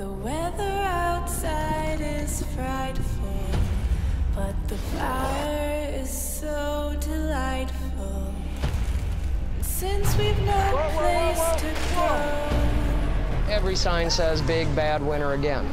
The weather outside is frightful, but the fire is so delightful. Since we've no whoa, whoa, place whoa, to go. Every sign says big bad winter again.